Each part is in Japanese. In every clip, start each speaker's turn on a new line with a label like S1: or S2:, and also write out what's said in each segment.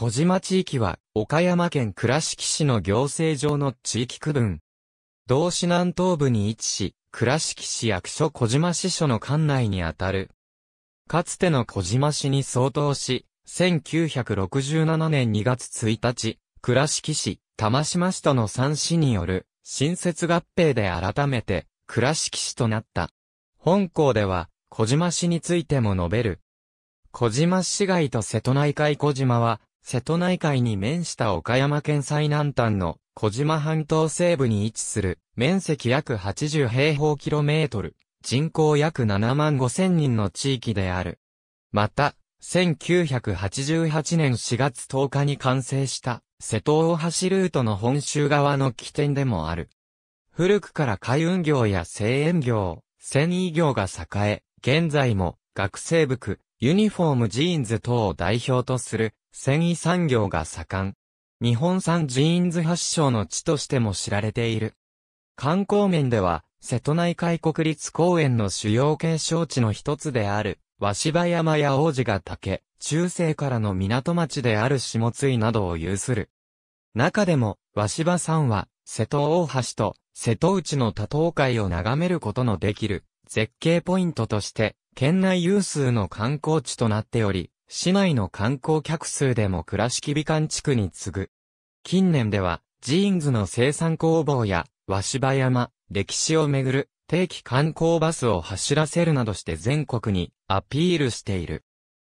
S1: 小島地域は岡山県倉敷市の行政上の地域区分。同市南東部に位置し、倉敷市役所小島支所の管内にあたる。かつての小島市に相当し、1967年2月1日、倉敷市、玉島市との3市による、新設合併で改めて、倉敷市となった。本校では、小島市についても述べる。児島市街と瀬戸内海児島は、瀬戸内海に面した岡山県最南端の児島半島西部に位置する、面積約80平方キロメートル、人口約7万5千人の地域である。また、1988年4月10日に完成した瀬戸大橋ルートの本州側の起点でもある。古くから海運業や製塩業、繊維業が栄え、現在も学生服、ユニフォームジーンズ等を代表とする繊維産業が盛ん。日本産ジーンズ発祥の地としても知られている。観光面では、瀬戸内海国立公園の主要景勝地の一つである、鷲場山や王子が竹、中世からの港町である下津井などを有する。中でも、鷲場山は、瀬戸大橋と瀬戸内の多島海を眺めることのできる絶景ポイントとして、県内有数の観光地となっており、市内の観光客数でも倉敷美観地区に次ぐ。近年では、ジーンズの生産工房や、鷲場山、歴史をめぐる定期観光バスを走らせるなどして全国にアピールしている。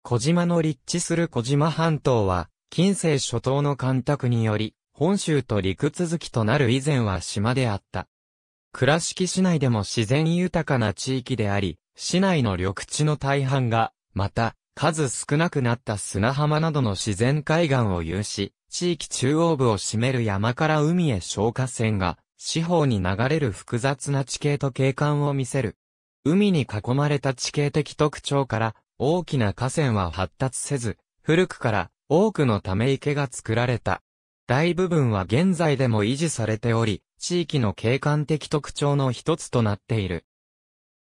S1: 小島の立地する小島半島は、近世初頭の干拓により、本州と陸続きとなる以前は島であった。倉敷市内でも自然豊かな地域であり、市内の緑地の大半が、また、数少なくなった砂浜などの自然海岸を有し、地域中央部を占める山から海へ消火線が四方に流れる複雑な地形と景観を見せる。海に囲まれた地形的特徴から、大きな河川は発達せず、古くから多くのため池が作られた。大部分は現在でも維持されており、地域の景観的特徴の一つとなっている。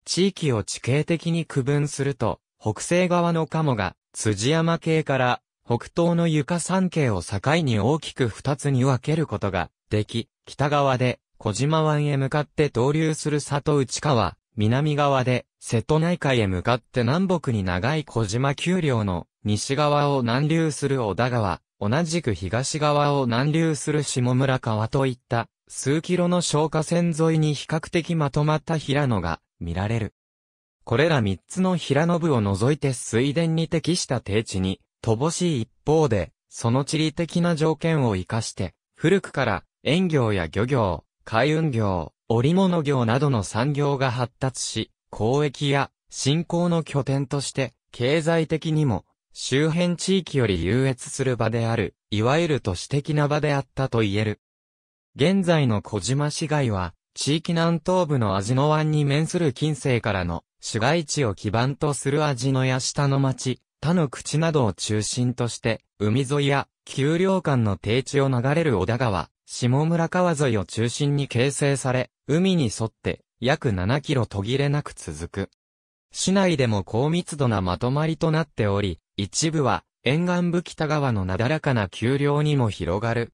S1: 地域を地形的に区分すると、北西側の鴨が辻山系から北東の床山系を境に大きく二つに分けることができ、北側で小島湾へ向かって東流する里内川、南側で瀬戸内海へ向かって南北に長い小島丘陵の西側を南流する小田川、同じく東側を南流する下村川といった数キロの消火線沿いに比較的まとまった平野が見られる。これら三つの平野部を除いて水田に適した低地に乏しい一方で、その地理的な条件を活かして、古くから園業や漁業、海運業、織物業などの産業が発達し、交易や信仰の拠点として、経済的にも周辺地域より優越する場である、いわゆる都市的な場であったと言える。現在の小島市街は、地域南東部の味の湾に面する近世からの市街地を基盤とする味の屋下の町、他の口などを中心として、海沿いや、丘陵間の低地を流れる小田川、下村川沿いを中心に形成され、海に沿って、約7キロ途切れなく続く。市内でも高密度なまとまりとなっており、一部は、沿岸部北側のなだらかな丘陵にも広がる。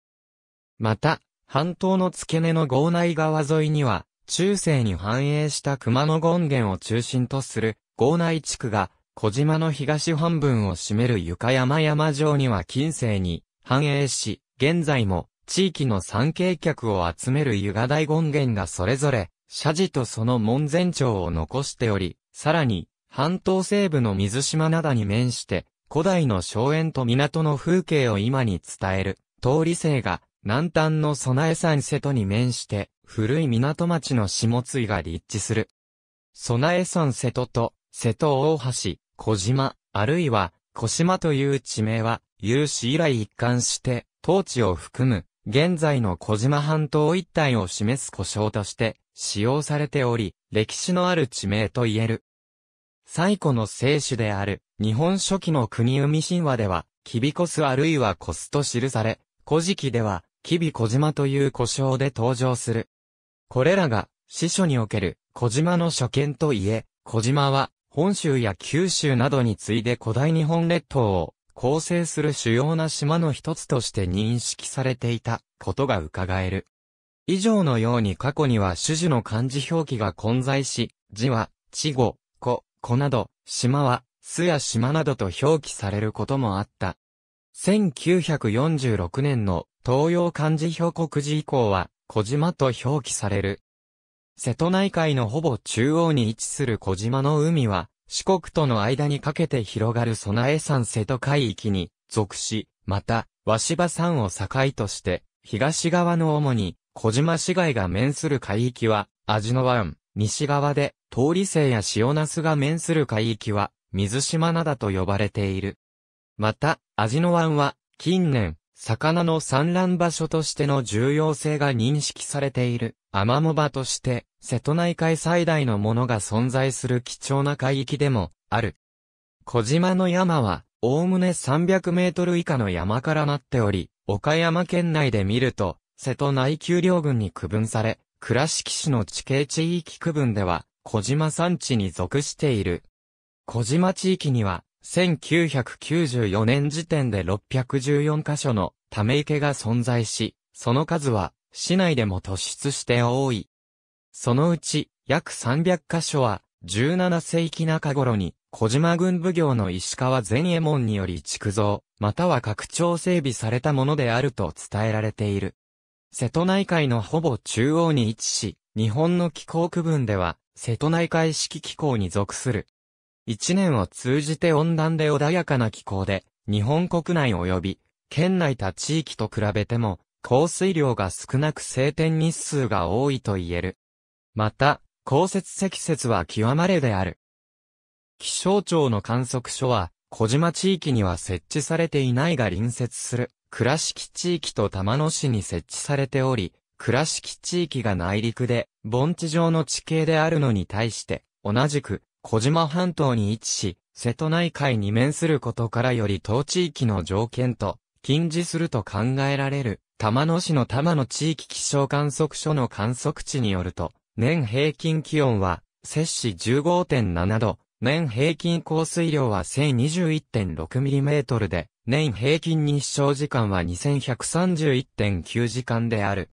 S1: また、半島の付け根の郷内川沿いには、中世に繁栄した熊野権現を中心とする郷内地区が小島の東半分を占める床山山上には近世に繁栄し、現在も地域の参詣客を集める湯河大権現がそれぞれ、社寺とその門前町を残しており、さらに、半島西部の水島灘に面して、古代の荘園と港の風景を今に伝える、通り生が、南端の備え山瀬戸に面して、古い港町の下津井が立地する。備え山瀬戸と、瀬戸大橋、小島、あるいは、小島という地名は、有史以来一貫して、当地を含む、現在の小島半島一帯を示す故障として、使用されており、歴史のある地名と言える。最古の聖種である、日本初期の国海神話では、キビコスあるいはコスと記され、古事記では、キビ小島という故障で登場する。これらが、司書における、小島の初見といえ、小島は、本州や九州などに次いで古代日本列島を構成する主要な島の一つとして認識されていたことが伺える。以上のように過去には種々の漢字表記が混在し、字は、地語、子、子など、島は、巣や島などと表記されることもあった。1946年の東洋漢字表国字以降は、小島と表記される。瀬戸内海のほぼ中央に位置する小島の海は、四国との間にかけて広がる備江山瀬戸海域に属し、また、鷲場山を境として、東側の主に、小島市街が面する海域は、味の湾、西側で、通り生や塩ナスが面する海域は、水島灘と呼ばれている。また、味の湾は、近年、魚の産卵場所としての重要性が認識されている、アマモ場として、瀬戸内海最大のものが存在する貴重な海域でも、ある。小島の山は、おおむね300メートル以下の山からなっており、岡山県内で見ると、瀬戸内丘陵群に区分され、倉敷市の地形地域区分では、小島山地に属している。小島地域には、1994年時点で614カ所のため池が存在し、その数は市内でも突出して多い。そのうち約300カ所は17世紀中頃に小島軍奉行の石川前衛門により築造、または拡張整備されたものであると伝えられている。瀬戸内海のほぼ中央に位置し、日本の気候区分では瀬戸内海式気候に属する。一年を通じて温暖で穏やかな気候で、日本国内及び、県内他地域と比べても、降水量が少なく晴天日数が多いと言える。また、降雪積雪は極まれである。気象庁の観測所は、小島地域には設置されていないが隣接する、倉敷地域と玉野市に設置されており、倉敷地域が内陸で、盆地上の地形であるのに対して、同じく、小島半島に位置し、瀬戸内海に面することからより当地域の条件と近似すると考えられる、玉野市の玉野地域気象観測所の観測値によると、年平均気温は、摂氏15.7度、年平均降水量は 1021.6mm で、年平均日照時間は2131.9時間である。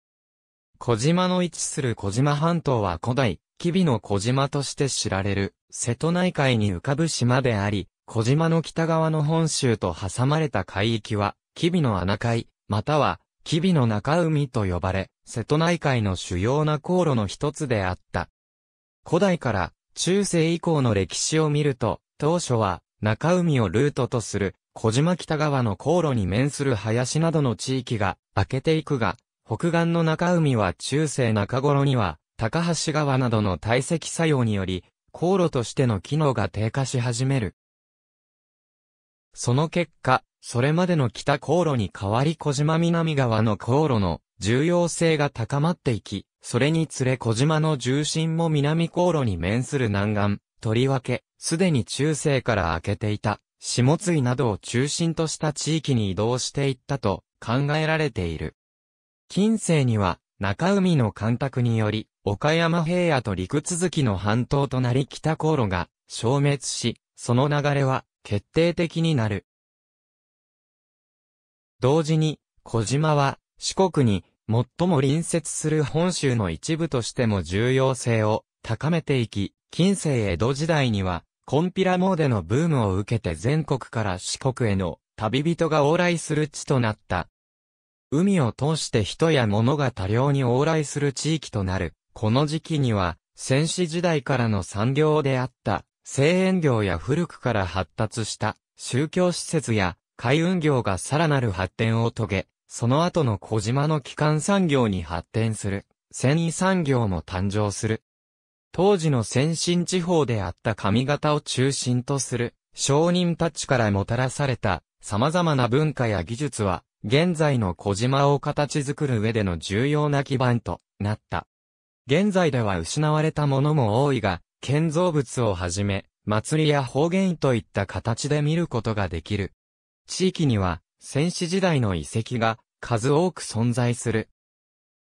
S1: 小島の位置する小島半島は古代、吉備の小島として知られる、瀬戸内海に浮かぶ島であり、小島の北側の本州と挟まれた海域は、吉備の穴海、または、吉備の中海と呼ばれ、瀬戸内海の主要な航路の一つであった。古代から中世以降の歴史を見ると、当初は中海をルートとする小島北側の航路に面する林などの地域が開けていくが、北岸の中海は中世中頃には高橋川などの堆積作用により、航路としての機能が低下し始める。その結果、それまでの北航路に代わり小島南側の航路の重要性が高まっていき、それにつれ小島の重心も南航路に面する南岸、とりわけ、すでに中世から開けていた、下津井などを中心とした地域に移動していったと考えられている。近世には、中海の干拓により、岡山平野と陸続きの半島となり北航路が消滅し、その流れは決定的になる。同時に、小島は四国に最も隣接する本州の一部としても重要性を高めていき、近世江戸時代には、コンピラモーデのブームを受けて全国から四国への旅人が往来する地となった。海を通して人や物が多量に往来する地域となる。この時期には、戦死時代からの産業であった、製塩業や古くから発達した。宗教施設や海運業がさらなる発展を遂げ、その後の小島の基幹産業に発展する、繊維産業も誕生する。当時の先進地方であった上方を中心とする。商人たちからもたらされた。様々な文化や技術は、現在の小島を形作る上での重要な基盤となった。現在では失われたものも多いが、建造物をはじめ、祭りや方言といった形で見ることができる。地域には、戦死時代の遺跡が数多く存在する。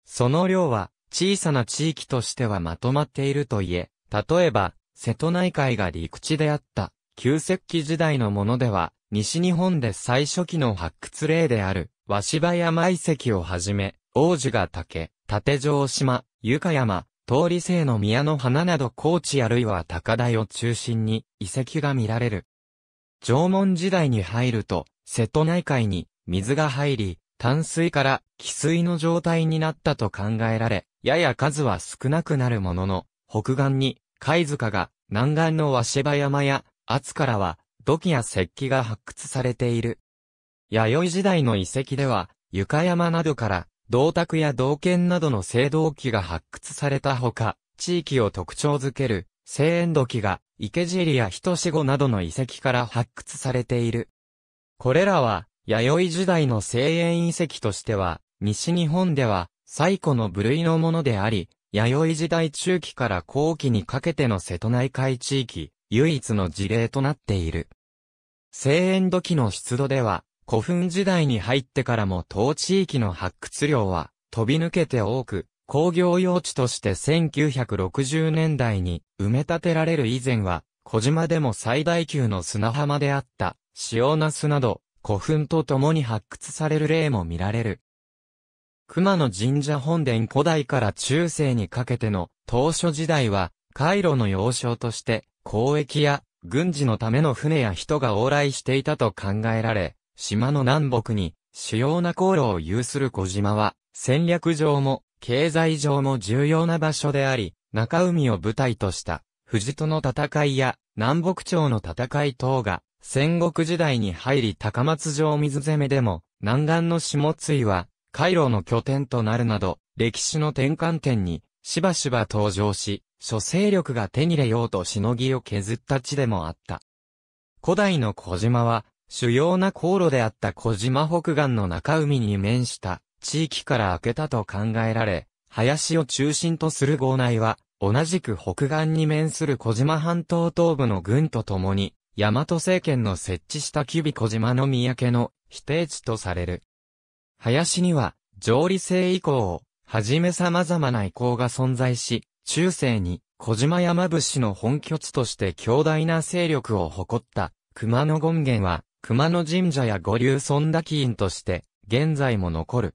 S1: その量は、小さな地域としてはまとまっているといえ、例えば、瀬戸内海が陸地であった、旧石器時代のものでは、西日本で最初期の発掘例である、鷲羽山遺跡をはじめ、王子が竹、立城島、ゆか山、通り生の宮の花など高知あるいは高台を中心に遺跡が見られる。縄文時代に入ると、瀬戸内海に水が入り、淡水から汽水の状態になったと考えられ、やや数は少なくなるものの、北岸に貝塚が、南岸の鷲羽山や、厚からは、土器や石器が発掘されている。弥生時代の遺跡では、床山などから、銅鐸や銅剣などの青銅器が発掘されたほか、地域を特徴づける、聖縁土器が、池尻や人志後などの遺跡から発掘されている。これらは、弥生時代の聖縁遺跡としては、西日本では、最古の部類のものであり、弥生時代中期から後期にかけての瀬戸内海地域、唯一の事例となっている。聖縁土器の出土では、古墳時代に入ってからも当地域の発掘量は飛び抜けて多く、工業用地として1960年代に埋め立てられる以前は、小島でも最大級の砂浜であった、塩ナスなど、古墳と共に発掘される例も見られる。熊野神社本殿古代から中世にかけての当初時代は、回路の要衝として、交易や軍事のための船や人が往来していたと考えられ、島の南北に主要な航路を有する小島は、戦略上も経済上も重要な場所であり、中海を舞台とした藤戸の戦いや南北朝の戦い等が戦国時代に入り高松城水攻めでも南岸の下津は回路の拠点となるなど歴史の転換点にしばしば登場し、諸勢力が手に入れようとしのぎを削った地でもあった。古代の小島は主要な航路であった小島北岸の中海に面した地域から開けたと考えられ、林を中心とする郷内は、同じく北岸に面する小島半島東部の軍と共に、大和政権の設置したキュビ小島の宮家の否定地とされる。林には、上理性以降を、はじめ様々な遺構が存在し、中世に小島山伏の本拠地として強大な勢力を誇った熊野権現は熊野神社や五流尊滝院として、現在も残る。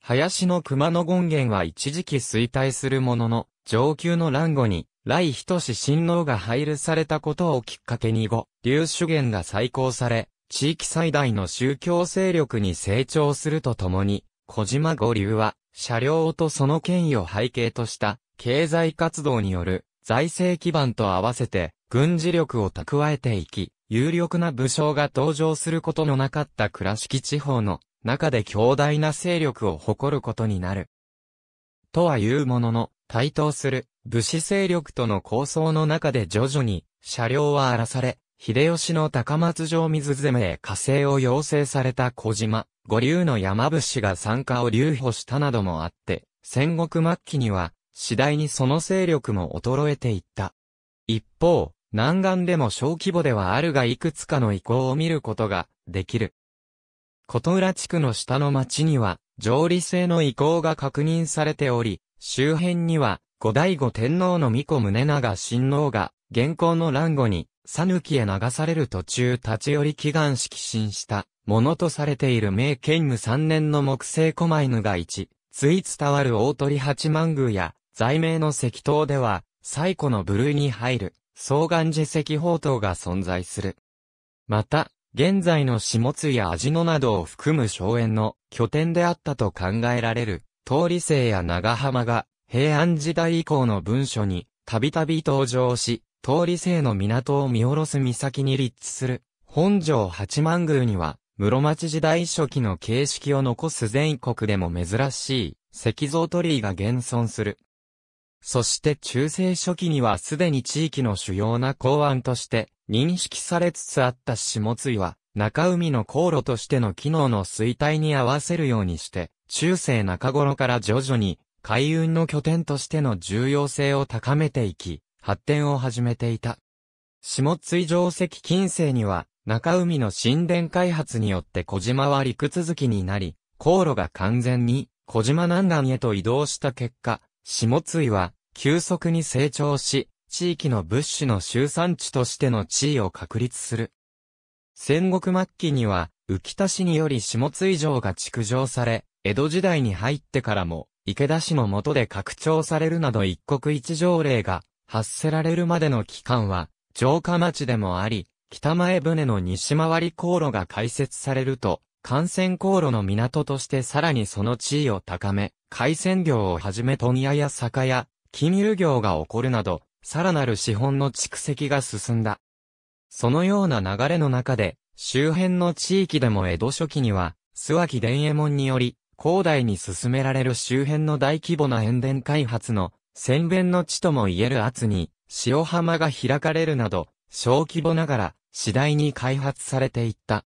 S1: 林の熊野権現は一時期衰退するものの、上級の乱後に、来仁志親王が配慮されたことをきっかけに後、流主元が再興され、地域最大の宗教勢力に成長するとともに、小島五流は、車両とその権威を背景とした経済活動による財政基盤と合わせて軍事力を蓄えていき、有力な武将が登場することのなかった倉敷地方の中で強大な勢力を誇ることになる。とはいうものの、対等する武士勢力との構想の中で徐々に車両は荒らされ、秀吉の高松城水攻めへ加勢を要請された小島、五流の山伏が参加を留保したなどもあって、戦国末期には次第にその勢力も衰えていった。一方、南岸でも小規模ではあるがいくつかの遺構を見ることができる。琴浦地区の下の町には、上理性の遺構が確認されており、周辺には、後醍醐天皇の巫女宗長親王が、現行の乱後に、佐抜へ流される途中立ち寄り祈願式進したものとされている明建武三年の木製狛犬が一、つい伝わる大鳥八幡宮や、在名の石塔では、最古の部類に入る、双眼寺石宝塔が存在する。また、現在の下津や味野などを含む荘園の拠点であったと考えられる、通り生や長浜が平安時代以降の文書にたびたび登場し、通り生の港を見下ろす岬に立地する本城八幡宮には室町時代初期の形式を残す全国でも珍しい石像鳥居が現存する。そして中世初期にはすでに地域の主要な港湾として認識されつつあった下津は中海の航路としての機能の衰退に合わせるようにして中世中頃から徐々に海運の拠点としての重要性を高めていき発展を始めていた。下津城石近世には中海の神殿開発によって小島は陸続きになり航路が完全に小島南岸へと移動した結果下津井は急速に成長し、地域の物資の集産地としての地位を確立する。戦国末期には、浮田市により下津以上が築城され、江戸時代に入ってからも、池田市の下で拡張されるなど一国一条例が発せられるまでの期間は、城下町でもあり、北前船の西回り航路が開設されると、幹線航路の港としてさらにその地位を高め、海鮮業をはじめ問屋や酒屋、金融業が起こるなど、さらなる資本の蓄積が進んだ。そのような流れの中で、周辺の地域でも江戸初期には、諏訪木伝右衛門により、広大に進められる周辺の大規模な塩田開発の、宣弁の地とも言える圧に、塩浜が開かれるなど、小規模ながら、次第に開発されていった。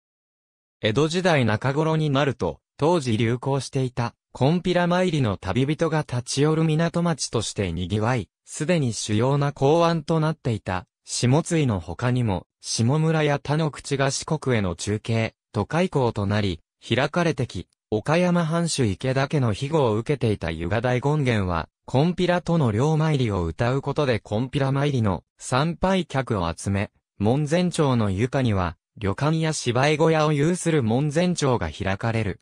S1: 江戸時代中頃になると、当時流行していた、コンピラ参りの旅人が立ち寄る港町として賑わい、すでに主要な港湾となっていた、下津井の他にも、下村や他の口が四国への中継、都会港となり、開かれてき、岡山藩主池田家の庇護を受けていた湯河大権現は、コンピラとの両参りを歌うことでコンピラ参りの参拝客を集め、門前町の床には、旅館や芝居小屋を有する門前町が開かれる。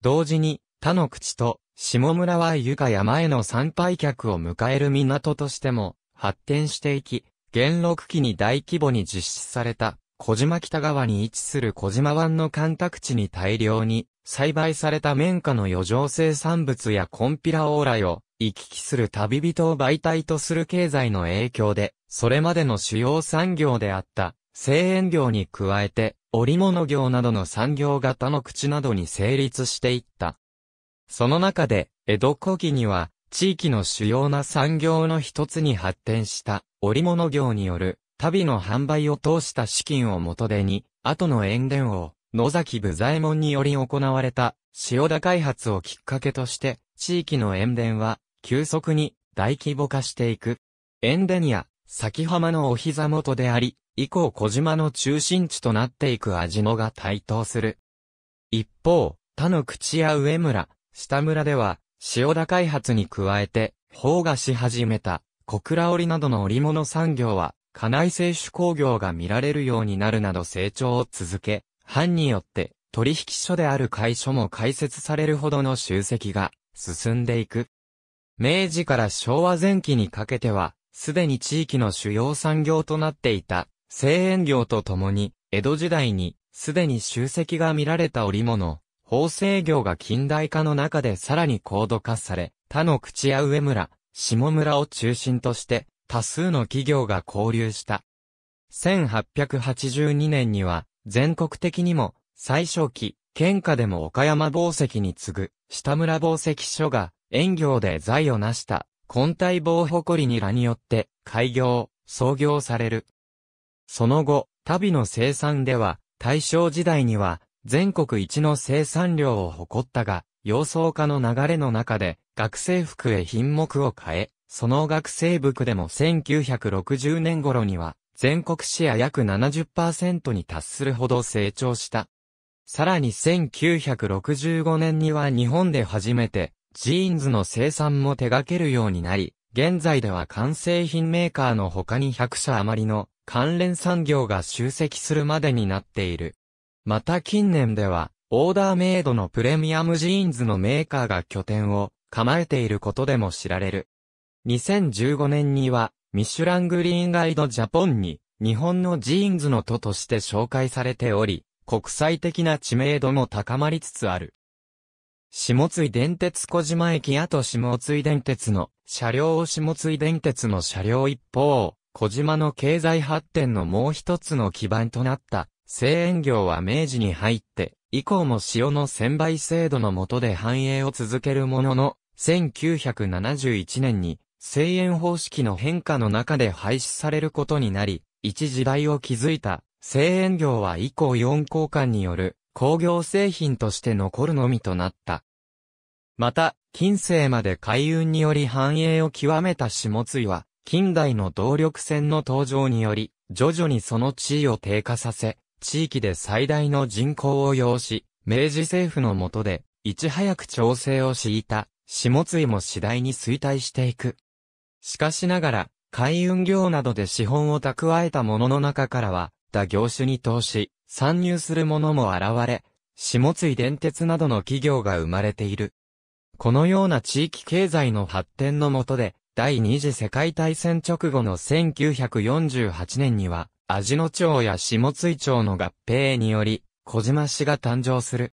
S1: 同時に、他の口と、下村は床山への参拝客を迎える港としても、発展していき、元禄期に大規模に実施された、小島北側に位置する小島湾の干拓地に大量に、栽培された綿花の余剰生産物やコンピラオーラを、行き来する旅人を媒体とする経済の影響で、それまでの主要産業であった、製塩業に加えて、織物業などの産業型の口などに成立していった。その中で、江戸古期には、地域の主要な産業の一つに発展した織物業による旅の販売を通した資金を元手に、後の塩田王、野崎部左衛門により行われた塩田開発をきっかけとして、地域の塩田は急速に大規模化していく。塩田や先浜のお膝元であり、以降小島の中心地となっていく味野が台頭する。一方、他の口や上村、下村では、塩田開発に加えて、砲がし始めた、小倉織などの織物産業は、家内製手工業が見られるようになるなど成長を続け、藩によって取引所である会所も開設されるほどの集積が進んでいく。明治から昭和前期にかけては、すでに地域の主要産業となっていた、製塩業とともに、江戸時代に、すでに集積が見られた織物、縫製業が近代化の中でさらに高度化され、他の口や上村、下村を中心として、多数の企業が交流した。1882年には、全国的にも、最初期、県下でも岡山宝石に次ぐ、下村宝石所が、園業で財を成した、根体棒誇りにらによって、開業、創業される。その後、旅の生産では、大正時代には、全国一の生産量を誇ったが、洋装化の流れの中で、学生服へ品目を変え、その学生服でも1960年頃には、全国シェア約70%に達するほど成長した。さらに1965年には日本で初めて、ジーンズの生産も手掛けるようになり、現在では完成品メーカーの他に100社余りの関連産業が集積するまでになっている。また近年では、オーダーメイドのプレミアムジーンズのメーカーが拠点を構えていることでも知られる。2015年には、ミシュラングリーンガイドジャポンに、日本のジーンズの都として紹介されており、国際的な知名度も高まりつつある。下津井電鉄小島駅跡下津井電鉄の車両を下津井電鉄の車両一方、小島の経済発展のもう一つの基盤となった製塩業は明治に入って、以降も塩の専売制度の下で繁栄を続けるものの、1971年に、製塩方式の変化の中で廃止されることになり、一時代を築いた、製塩業は以降4交換による、工業製品として残るのみとなった。また、近世まで海運により繁栄を極めた下津は、近代の動力船の登場により、徐々にその地位を低下させ、地域で最大の人口を要し、明治政府の下で、いち早く調整を敷いた、下津井も次第に衰退していく。しかしながら、海運業などで資本を蓄えたもの中からは、他業種に投し、参入する者も現れ、下津井電鉄などの企業が生まれている。このような地域経済の発展の下で、第二次世界大戦直後の1948年には、味野町や下津井町の合併により、小島市が誕生する。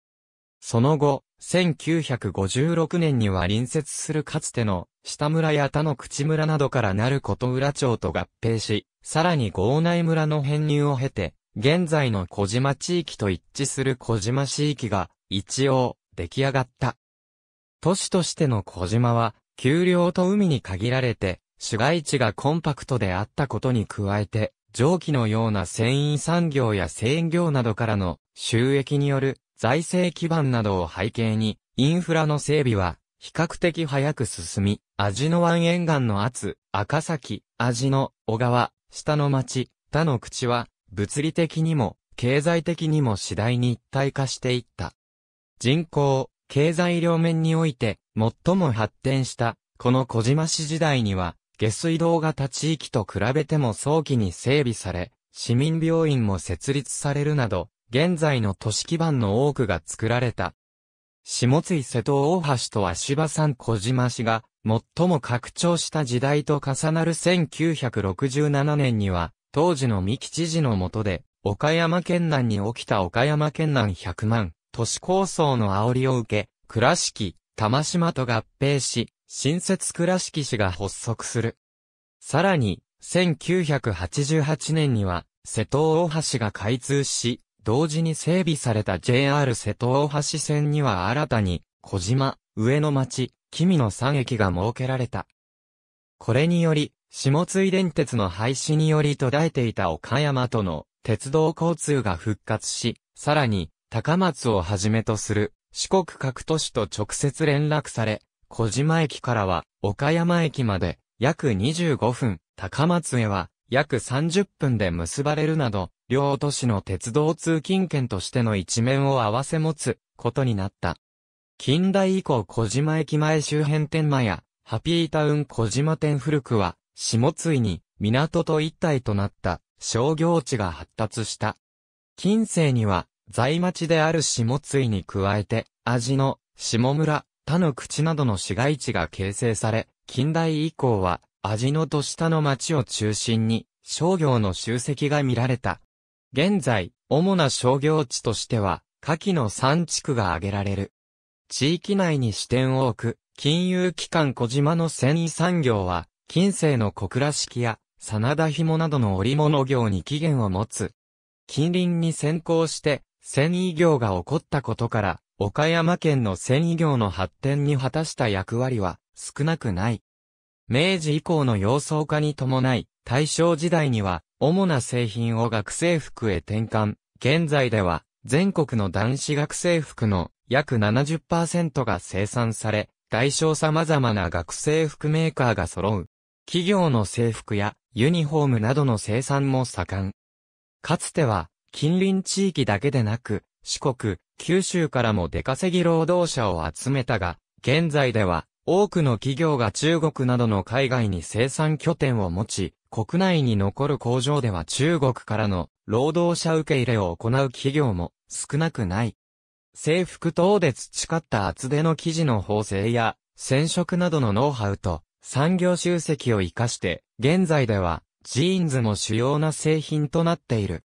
S1: その後、1956年には隣接するかつての下村や他の口村などからなる琴浦町と合併し、さらに郷内村の編入を経て、現在の小島地域と一致する小島市域が一応出来上がった。都市としての小島は、丘陵と海に限られて、市街地がコンパクトであったことに加えて、蒸気のような繊維産業や繊維業などからの収益による財政基盤などを背景に、インフラの整備は比較的早く進み、味の湾沿岸の厚、赤崎、味の小川、下の町、他の口は、物理的にも、経済的にも次第に一体化していった。人口、経済両面において、最も発展した、この小島市時代には、下水道型地域と比べても早期に整備され、市民病院も設立されるなど、現在の都市基盤の多くが作られた。下津瀬戸大橋と足場山小島市が最も拡張した時代と重なる1967年には、当時の三木知事の下で、岡山県南に起きた岡山県南100万都市構想の煽りを受け、倉敷、玉島と合併し、新設倉敷市が発足する。さらに、1988年には、瀬戸大橋が開通し、同時に整備された JR 瀬戸大橋線には新たに、小島、上野町、君の3駅が設けられた。これにより、下津電鉄の廃止により途絶えていた岡山との鉄道交通が復活し、さらに、高松をはじめとする四国各都市と直接連絡され、小島駅からは岡山駅まで約25分、高松へは約30分で結ばれるなど、両都市の鉄道通勤圏としての一面を合わせ持つことになった。近代以降小島駅前周辺店間やハピータウン小島店古くは下津に港と一体となった商業地が発達した。近世には在町である下津に加えて、味の下村、他の口などの市街地が形成され、近代以降は味のと下の町を中心に商業の集積が見られた。現在、主な商業地としては、牡蠣の産地区が挙げられる。地域内に支店を置く、金融機関小島の繊維産業は、近世の小倉敷や、真田紐などの織物業に起源を持つ。近隣に先行して、繊維業が起こったことから、岡山県の繊維業の発展に果たした役割は少なくない。明治以降の洋装化に伴い、大正時代には、主な製品を学生服へ転換。現在では、全国の男子学生服の約70%が生産され、大小様々な学生服メーカーが揃う。企業の制服やユニフォームなどの生産も盛ん。かつては、近隣地域だけでなく、四国、九州からも出稼ぎ労働者を集めたが、現在では、多くの企業が中国などの海外に生産拠点を持ち、国内に残る工場では中国からの労働者受け入れを行う企業も少なくない。制服等で培った厚手の生地の縫製や染色などのノウハウと産業集積を活かして、現在ではジーンズも主要な製品となっている。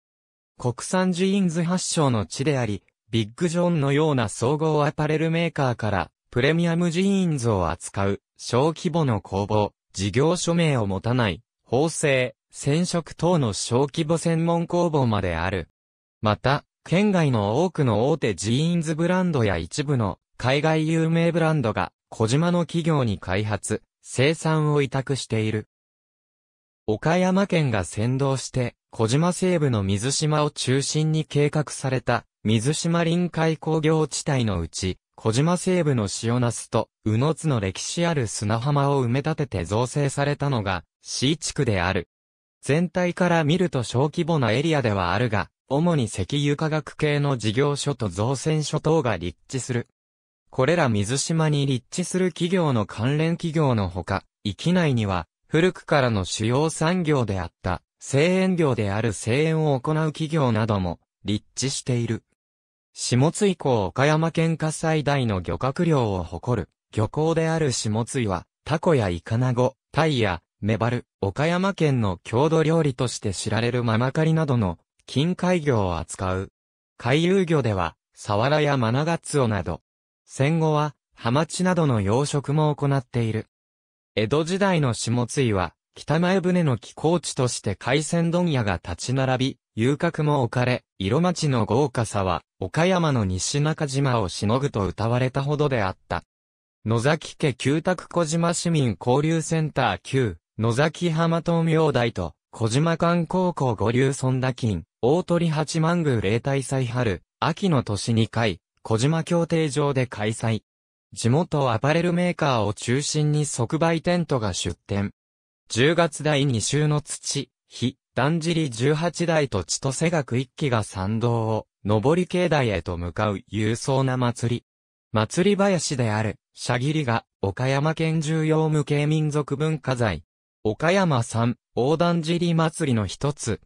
S1: 国産ジーンズ発祥の地であり、ビッグジョンのような総合アパレルメーカーからプレミアムジーンズを扱う小規模の工房、事業所名を持たない縫製、染色等の小規模専門工房まである。また、県外の多くの大手ジーンズブランドや一部の海外有名ブランドが児島の企業に開発、生産を委託している。岡山県が先導して小島西部の水島を中心に計画された水島臨海工業地帯のうち、小島西部の塩ナスと、宇野津の歴史ある砂浜を埋め立てて造成されたのが、C 地区である。全体から見ると小規模なエリアではあるが、主に石油化学系の事業所と造船所等が立地する。これら水島に立地する企業の関連企業のほか、域内には、古くからの主要産業であった、製塩業である製塩を行う企業なども立地している。下津港岡山県下最大の漁獲量を誇る漁港である下津井は、タコやイカナゴ、タイやメバル、岡山県の郷土料理として知られるママカリなどの近海魚を扱う。海遊魚では、サワラやマナガツオなど。戦後は、ハマチなどの養殖も行っている。江戸時代の下津井は、北前船の寄港地として海鮮問屋が立ち並び、遊郭も置かれ、色町の豪華さは、岡山の西中島をしのぐと歌われたほどであった。野崎家旧宅小島市民交流センター旧、野崎浜東明大と、小島館高校五流村田金、大鳥八幡宮霊体祭春、秋の年2回、小島協定場で開催。地元アパレルメーカーを中心に即売テントが出店。10月第2週の土、日、だんじり18台と千歳学一機が参道を、上り境内へと向かう勇壮な祭り。祭り林である、シャギリが、岡山県重要無形民族文化財。岡山産、横断尻祭りの一つ。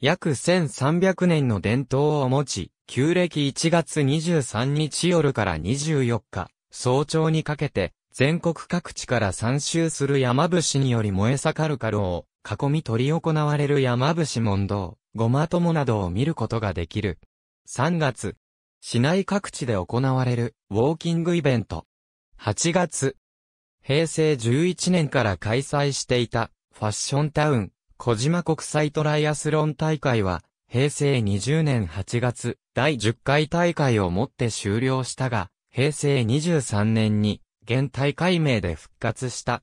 S1: 約1300年の伝統を持ち、旧暦1月23日夜から24日、早朝にかけて、全国各地から参集する山伏により燃え盛るカを囲み取り行われる山伏問答、ごま友などを見ることができる。3月、市内各地で行われるウォーキングイベント。8月、平成11年から開催していたファッションタウン小島国際トライアスロン大会は平成20年8月第10回大会をもって終了したが平成23年に現大会名で復活した。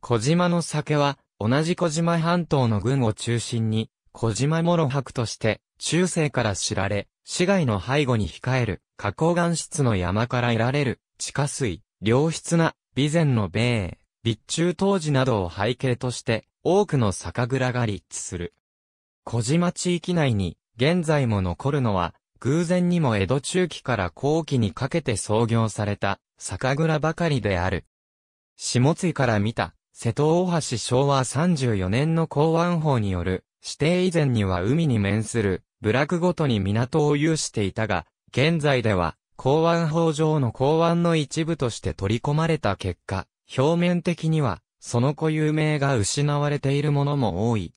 S1: 小島の酒は同じ小島半島の軍を中心に小島諸白として中世から知られ市街の背後に控える花崗岩質の山から得られる地下水良質な備前の米、立中当時などを背景として、多くの酒蔵が立地する。小島地域内に、現在も残るのは、偶然にも江戸中期から後期にかけて創業された酒蔵ばかりである。下津井から見た、瀬戸大橋昭和34年の港湾法による、指定以前には海に面する、部落ごとに港を有していたが、現在では、港湾法上の港湾の一部として取り込まれた結果、表面的には、その固有名が失われているものも多い。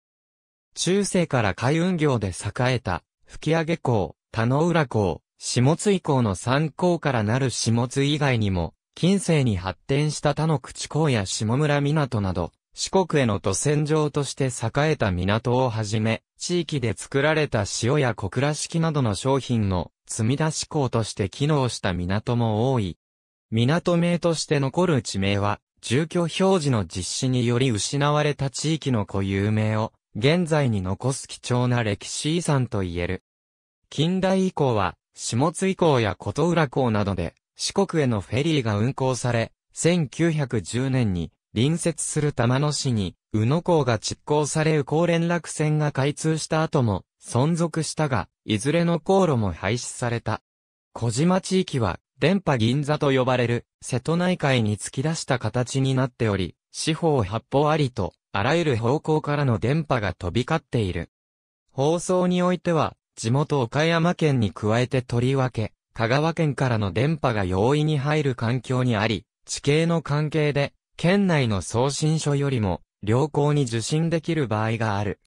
S1: 中世から海運業で栄えた、吹上港、田野浦港、下津港の三港からなる下津以外にも、近世に発展した他の口港や下村港など、四国への渡船場として栄えた港をはじめ、地域で作られた塩や小倉式などの商品の積み出し港として機能した港も多い。港名として残る地名は、住居表示の実施により失われた地域の固有名を、現在に残す貴重な歴史遺産と言える。近代以降は、下津以降や琴浦港などで、四国へのフェリーが運航され、1910年に、隣接する玉野市に、宇野港が実行される港連絡船が開通した後も、存続したが、いずれの航路も廃止された。小島地域は、電波銀座と呼ばれる、瀬戸内海に突き出した形になっており、四方八方ありと、あらゆる方向からの電波が飛び交っている。放送においては、地元岡山県に加えてとりわけ、香川県からの電波が容易に入る環境にあり、地形の関係で、県内の送信所よりも、良好に受信できる場合がある。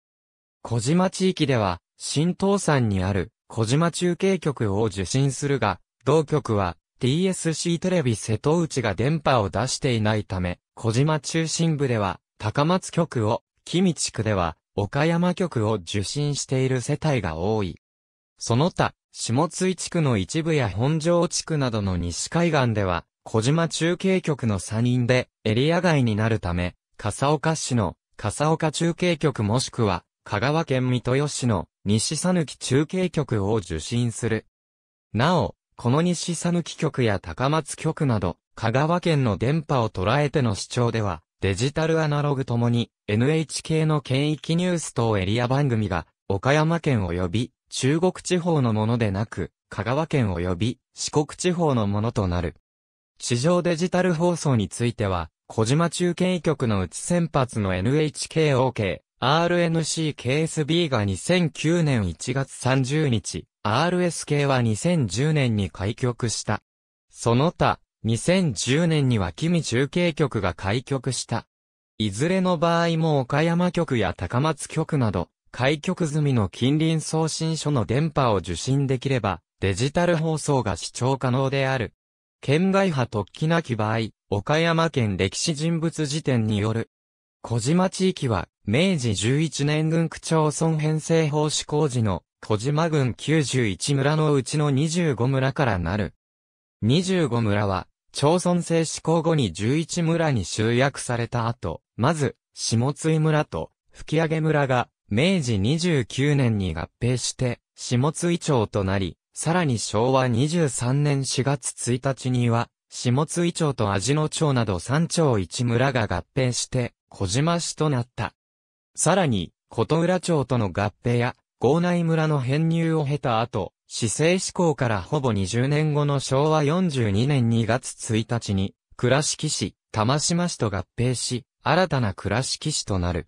S1: 小島地域では、新東山にある小島中継局を受信するが、同局は TSC テレビ瀬戸内が電波を出していないため、小島中心部では高松局を、君地区では岡山局を受信している世帯が多い。その他、下津井地区の一部や本庄地区などの西海岸では、小島中継局の差人でエリア外になるため、笠岡市の笠岡中継局もしくは香川県三豊市の西佐抜中継局を受信する。なお、この西佐抜局や高松局など、香川県の電波を捉えての視聴では、デジタルアナログともに NHK の県域ニュース等エリア番組が岡山県及び中国地方のものでなく、香川県及び四国地方のものとなる。地上デジタル放送については、小島中継局のうち先発の NHKOK、RNCKSB が2009年1月30日、RSK は2010年に開局した。その他、2010年には君中継局が開局した。いずれの場合も岡山局や高松局など、開局済みの近隣送信所の電波を受信できれば、デジタル放送が視聴可能である。県外派突起なき場合、岡山県歴史人物辞典による。小島地域は、明治11年軍区町村編成法施行時の小島郡91村のうちの25村からなる。25村は、町村制施行後に11村に集約された後、まず、下津井村と吹上村が明治29年に合併して下津井町となり、さらに昭和23年4月1日には、下津井町と味野町など三町一村が合併して、小島市となった。さらに、琴浦町との合併や、郷内村の編入を経た後、市政施行からほぼ20年後の昭和42年2月1日に、倉敷市、玉島市と合併し、新たな倉敷市となる。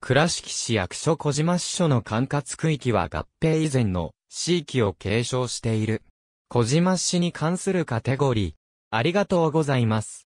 S1: 倉敷市役所小島支所の管轄区域は合併以前の地域を継承している。小島市に関するカテゴリー。ありがとうございます。